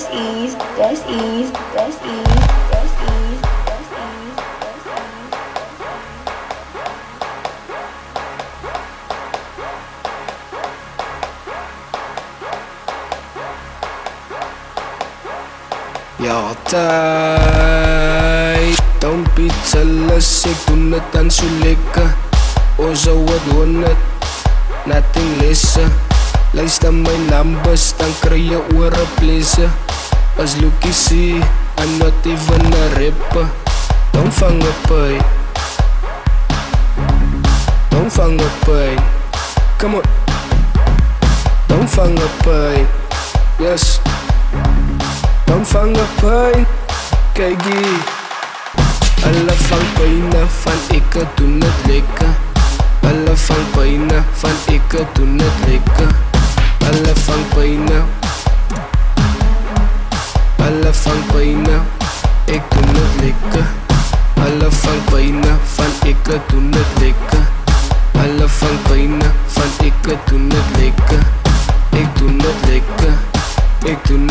press ease, press ease, press ease, press ease, press ease, press ease. Ja, Don't be jealous, ek doen het dan so lekker Ons hou het honderd, nothing lesser. Luister my numbers, dan kry jy oor een pleasure As looky see, I'm not even a rapper. Don't fang a Don't fang a Come on. Don't fang a Yes. Don't fang a pijn Kijk hier Alla fang pijnen van ik toen het lekker. Alla fang pijnen van ik toen het lekker. Alla fang pijnen Alle van pijnen, ik doe het lekker. Alle van pijnen, van ik het doe het lekker. Alle van pijnen, van ik het doe het lekker. Ik doe het lekker, ik doe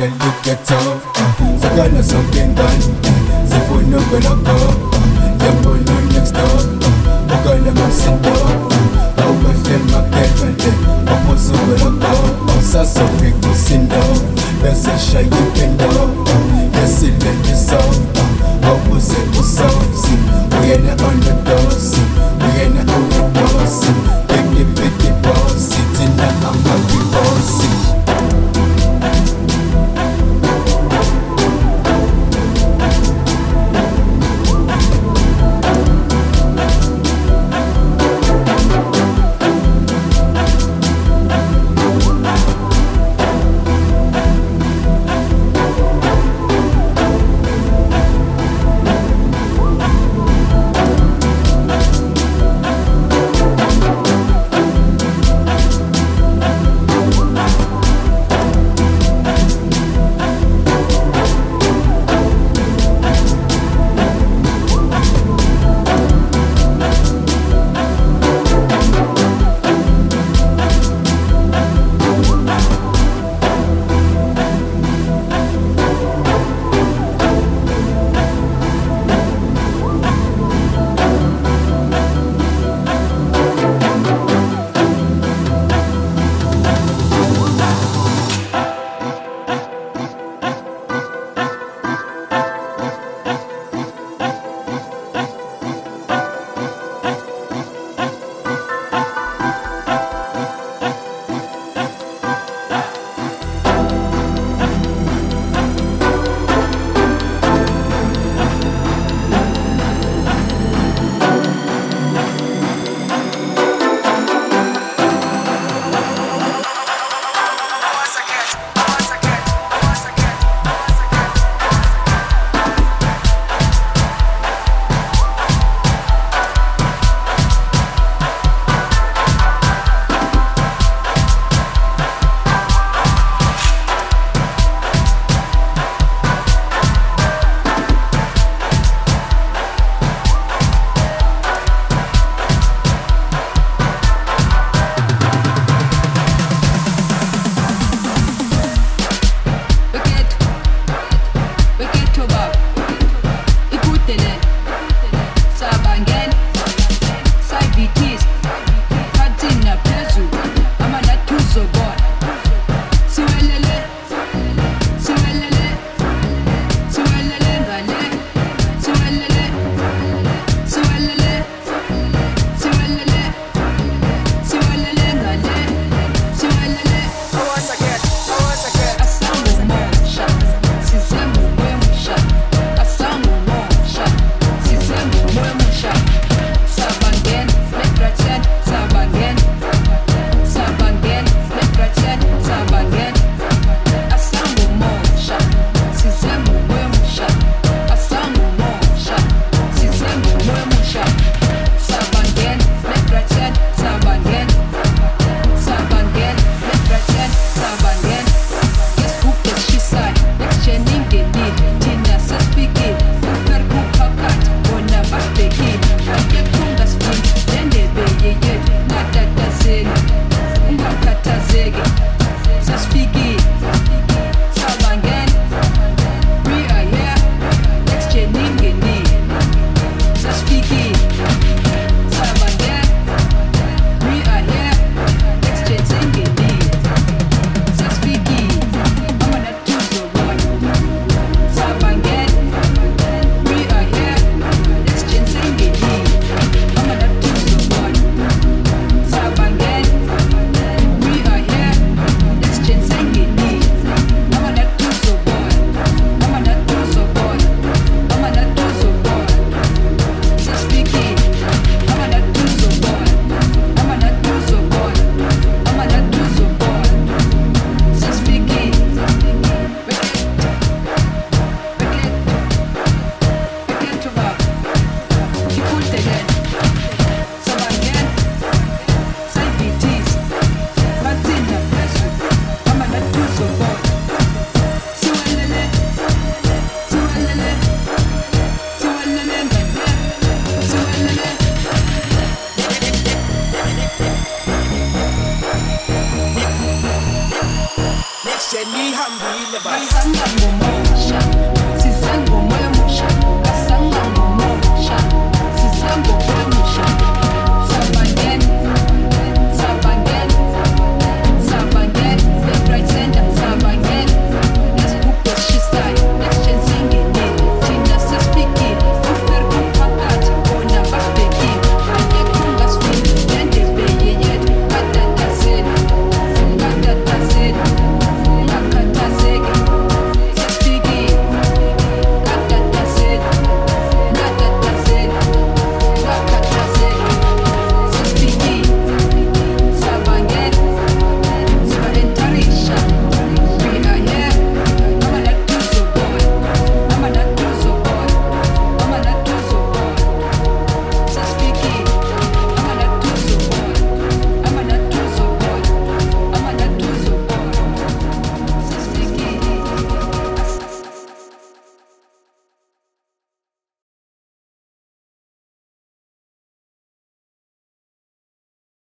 send you get tough Sakana something done Sifuna gonna go Tempo no next door Bakana go sit down How much them up there when they Oposo gonna go Sasa fiko sin down Besa shy you can go Yes it let you sound Opose ko sound See we ain't on the door See we ain't on the door See Big the big the boss Sitting down I'm happy boss See